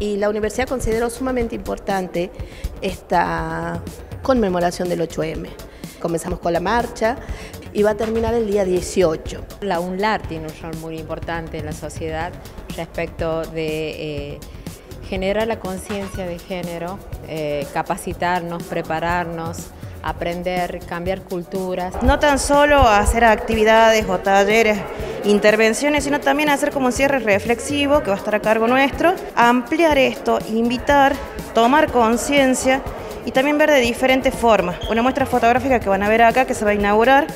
y la universidad consideró sumamente importante esta conmemoración del 8M. Comenzamos con la marcha y va a terminar el día 18. La UNLAR tiene un rol muy importante en la sociedad respecto de eh, generar la conciencia de género, eh, capacitarnos, prepararnos, aprender, cambiar culturas. No tan solo hacer actividades o talleres, intervenciones, sino también hacer como un cierre reflexivo que va a estar a cargo nuestro, ampliar esto, invitar, tomar conciencia y también ver de diferentes formas. Una muestra fotográfica que van a ver acá que se va a inaugurar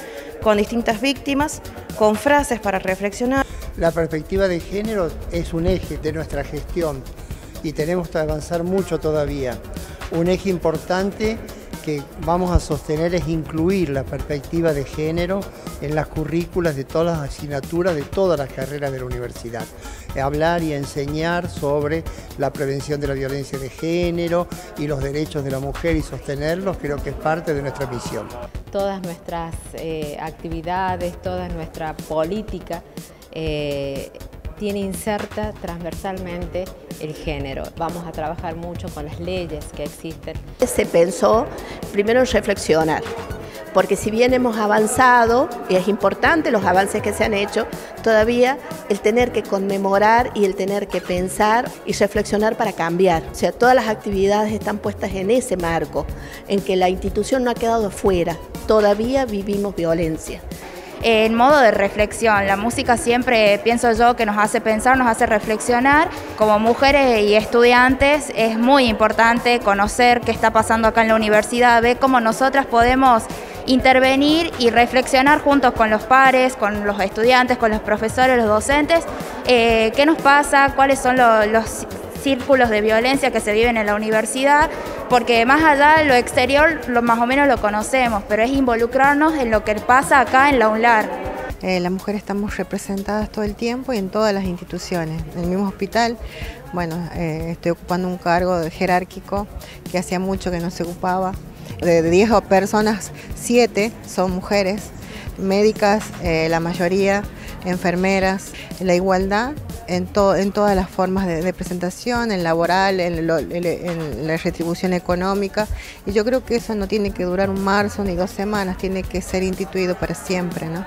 con distintas víctimas, con frases para reflexionar. La perspectiva de género es un eje de nuestra gestión y tenemos que avanzar mucho todavía. Un eje importante que vamos a sostener es incluir la perspectiva de género en las currículas de todas las asignaturas de todas las carreras de la universidad. Hablar y enseñar sobre la prevención de la violencia de género y los derechos de la mujer y sostenerlos creo que es parte de nuestra misión. Todas nuestras eh, actividades, toda nuestra política eh, tiene inserta transversalmente el género. Vamos a trabajar mucho con las leyes que existen. Se pensó primero en reflexionar, porque si bien hemos avanzado, y es importante los avances que se han hecho, todavía el tener que conmemorar y el tener que pensar y reflexionar para cambiar. O sea, todas las actividades están puestas en ese marco, en que la institución no ha quedado fuera, todavía vivimos violencia en modo de reflexión. La música siempre, pienso yo, que nos hace pensar, nos hace reflexionar. Como mujeres y estudiantes es muy importante conocer qué está pasando acá en la universidad, ver cómo nosotras podemos intervenir y reflexionar juntos con los pares, con los estudiantes, con los profesores, los docentes, eh, qué nos pasa, cuáles son los círculos de violencia que se viven en la universidad, porque más allá de lo exterior lo, más o menos lo conocemos, pero es involucrarnos en lo que pasa acá en la UNLAR. Eh, las mujeres estamos representadas todo el tiempo y en todas las instituciones. En el mismo hospital, bueno, eh, estoy ocupando un cargo jerárquico que hacía mucho que no se ocupaba. De 10 personas, 7 son mujeres, médicas, eh, la mayoría, enfermeras. La igualdad en, en todas las formas de, presentación, en laboral, en, en, la retribución económica. Y yo creo que eso no tiene que durar un marzo ni dos semanas, tiene que ser instituido para siempre. ¿no?